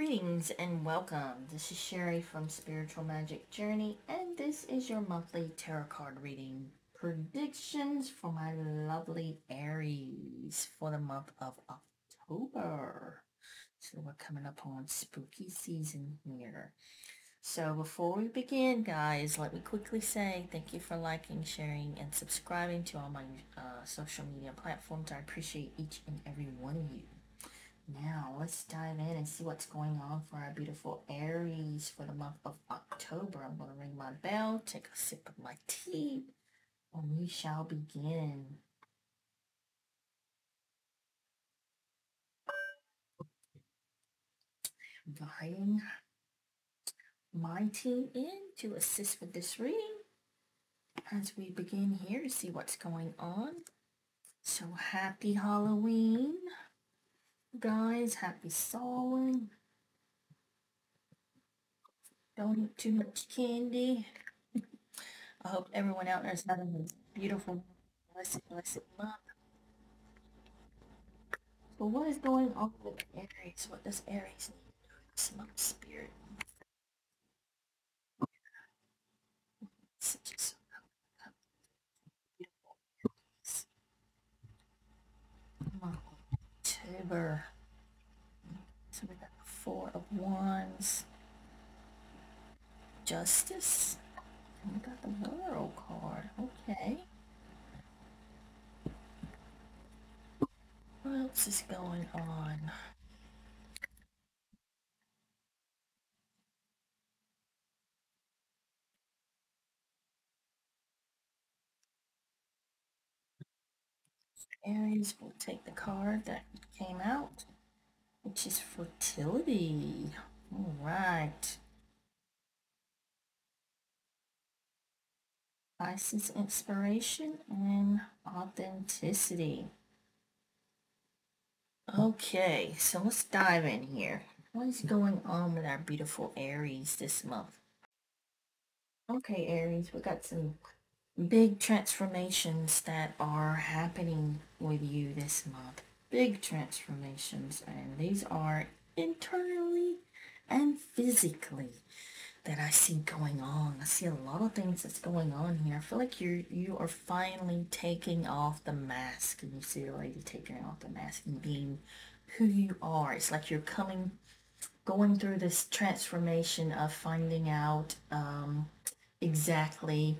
Greetings and welcome. This is Sherry from Spiritual Magic Journey, and this is your monthly tarot card reading predictions for my lovely Aries for the month of October. So we're coming up on spooky season here. So before we begin, guys, let me quickly say thank you for liking, sharing, and subscribing to all my uh, social media platforms. I appreciate each and every one of you. Now, let's dive in and see what's going on for our beautiful Aries for the month of October. I'm going to ring my bell, take a sip of my tea, and we shall begin. Inviting my team in to assist with this reading as we begin here to see what's going on. So happy Halloween guys. Happy Samhain. Don't eat too much candy. I hope everyone out there is having a beautiful, blessed, blessed month. But what is going on with Aries? What does Aries need to do month, Spirit? Such a October. So we got the Four of Wands. Justice. And we got the World card. Okay. What else is going on? Aries will take the card that came out, which is fertility. All right. Pisces inspiration and authenticity. Okay, so let's dive in here. What is going on with our beautiful Aries this month? Okay, Aries, we got some big transformations that are happening with you this month. Big transformations, and these are internally and physically that I see going on. I see a lot of things that's going on here. I feel like you're you are finally taking off the mask, and you see a lady taking off the mask and being who you are. It's like you're coming, going through this transformation of finding out um, exactly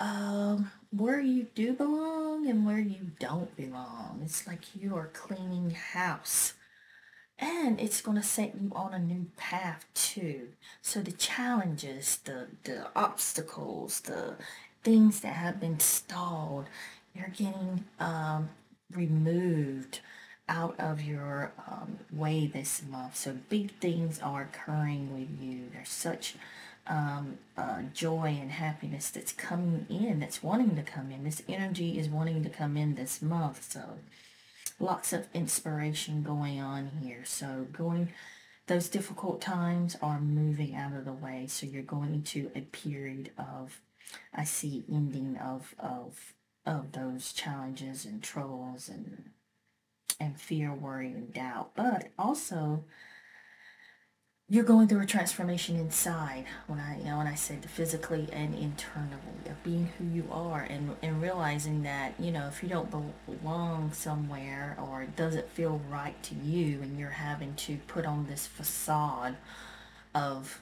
um, where you do belong and where you don't belong. It's like you are cleaning house. And it's going to set you on a new path too. So the challenges, the, the obstacles, the things that have been stalled, you're getting um, removed out of your um, way this month. So big things are occurring with you. There's such um, uh, joy and happiness that's coming in, that's wanting to come in. This energy is wanting to come in this month. So lots of inspiration going on here. So going, those difficult times are moving out of the way. So you're going into a period of, I see ending of, of, of those challenges and troubles and, and fear, worry, and doubt. But also, you're going through a transformation inside when I you know when I said physically and internally of being who you are and, and realizing that you know if you don't belong somewhere or it doesn't feel right to you and you're having to put on this facade of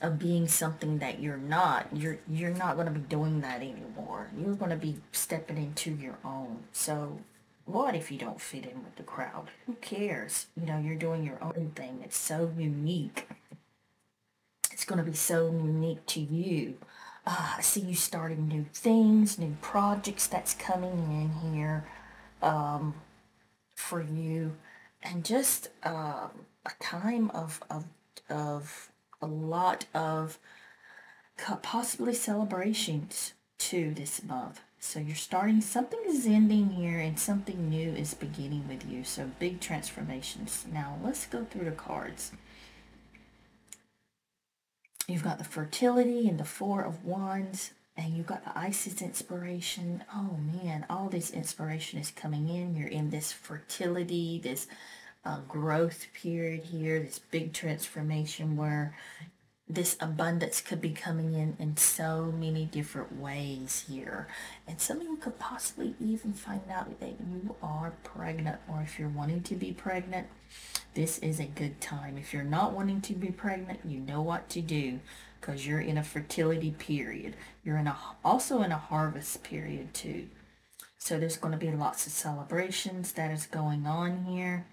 of being something that you're not you're you're not going to be doing that anymore. You're going to be stepping into your own. So what if you don't fit in with the crowd? Who cares? You know, you're doing your own thing. It's so unique. It's going to be so unique to you. Uh, I see you starting new things, new projects that's coming in here um, for you. And just uh, a time of, of, of a lot of possibly celebrations too this month. So you're starting, something is ending here and something new is beginning with you. So big transformations. Now let's go through the cards. You've got the fertility and the four of wands and you've got the Isis inspiration. Oh man, all this inspiration is coming in. You're in this fertility, this uh, growth period here, this big transformation where this abundance could be coming in in so many different ways here. And some of you could possibly even find out that you are pregnant or if you're wanting to be pregnant, this is a good time. If you're not wanting to be pregnant, you know what to do because you're in a fertility period. You're in a also in a harvest period too. So there's going to be lots of celebrations that is going on here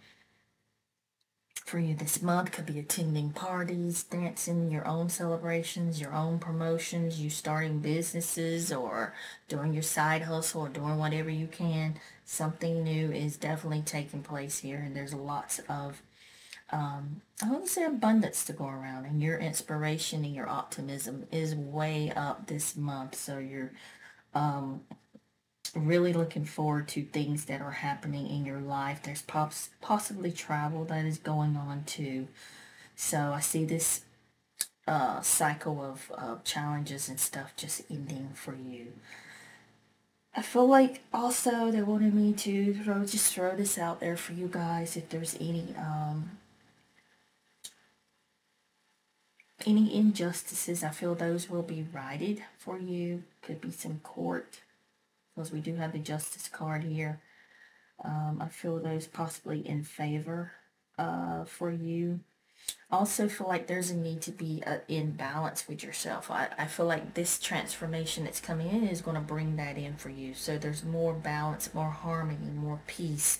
for you this month could be attending parties, dancing, your own celebrations, your own promotions, you starting businesses or doing your side hustle or doing whatever you can. Something new is definitely taking place here and there's lots of, um, I want to say abundance to go around and your inspiration and your optimism is way up this month. So you're um, really looking forward to things that are happening in your life. There's poss possibly travel that is going on too. So I see this uh, cycle of, of challenges and stuff just ending for you. I feel like also they wanted me to throw just throw this out there for you guys if there's any um any injustices I feel those will be righted for you could be some court because we do have the justice card here. Um, I feel those possibly in favor uh, for you. Also feel like there's a need to be uh, in balance with yourself. I, I feel like this transformation that's coming in is going to bring that in for you. So there's more balance, more harmony, more peace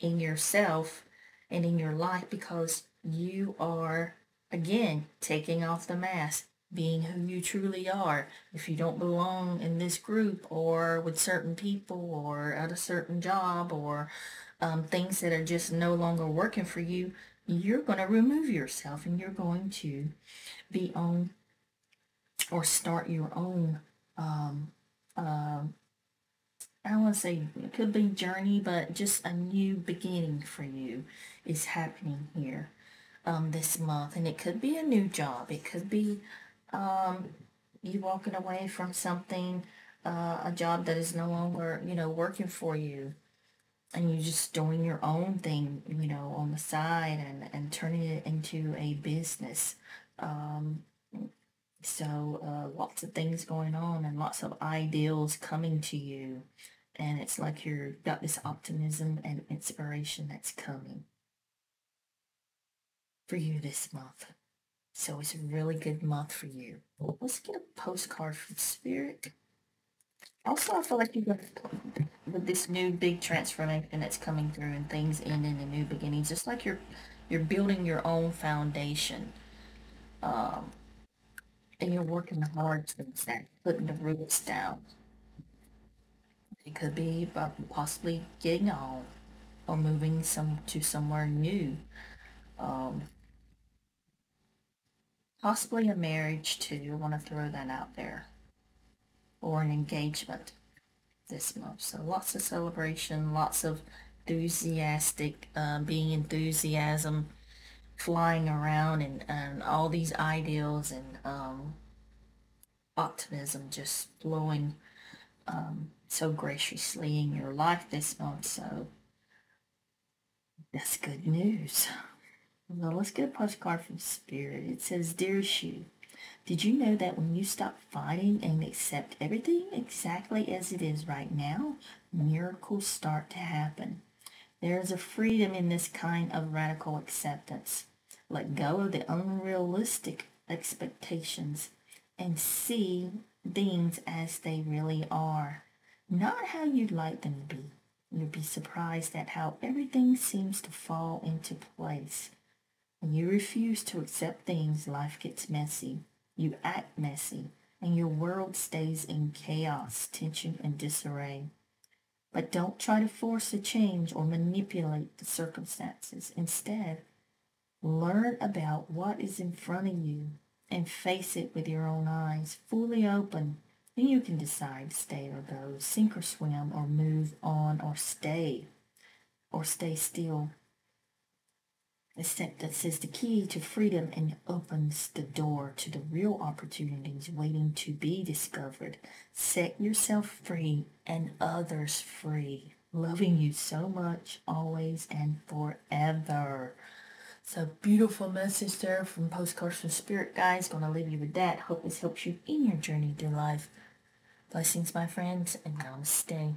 in yourself and in your life because you are, again, taking off the mask being who you truly are. If you don't belong in this group or with certain people or at a certain job or um, things that are just no longer working for you, you're going to remove yourself and you're going to be on or start your own um, uh, I don't want to say it could be journey, but just a new beginning for you is happening here um, this month. And it could be a new job. It could be um, you walking away from something, uh, a job that is no longer, you know, working for you and you're just doing your own thing, you know, on the side and, and turning it into a business. Um, so uh, lots of things going on and lots of ideals coming to you. And it's like you're got this optimism and inspiration that's coming for you this month. So it's a really good month for you. Let's get a postcard from Spirit. Also, I feel like you got with this new big transformation that's coming through and things ending a new beginnings. Just like you're you're building your own foundation. Um, and you're working hard towards that, putting the roots down. It could be possibly getting on or moving some to somewhere new. Um, Possibly a marriage too. I want to throw that out there. Or an engagement this month. So lots of celebration, lots of enthusiastic, uh, being enthusiasm, flying around and, and all these ideals and um, optimism just flowing um, so graciously in your life this month. So that's good news. Well, let's get a postcard from Spirit. It says, Dear Shu, did you know that when you stop fighting and accept everything exactly as it is right now, miracles start to happen? There is a freedom in this kind of radical acceptance. Let go of the unrealistic expectations and see things as they really are, not how you'd like them to be. You'll be surprised at how everything seems to fall into place. When you refuse to accept things, life gets messy. You act messy, and your world stays in chaos, tension, and disarray. But don't try to force a change or manipulate the circumstances. Instead, learn about what is in front of you and face it with your own eyes, fully open. Then you can decide stay or go, sink or swim, or move on, or stay, or stay still. Acceptance is the key to freedom and opens the door to the real opportunities waiting to be discovered. Set yourself free and others free. Loving you so much, always and forever. So beautiful message there from Postcards from Spirit Guys. Gonna leave you with that. Hope this helps you in your journey through life. Blessings, my friends, and namaste.